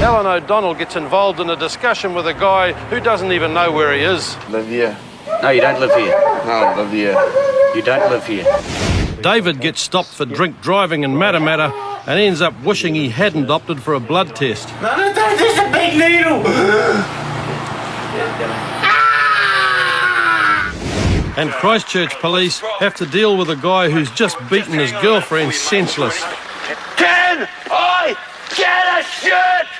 Alan O'Donnell gets involved in a discussion with a guy who doesn't even know where he is. Live here. No, you don't live here. No, live here. You don't live here. David gets stopped for drink driving in Matter and ends up wishing he hadn't opted for a blood test. No, no, no, there's a big needle. And Christchurch police have to deal with a guy who's just beaten his girlfriend senseless. Can I get a shirt?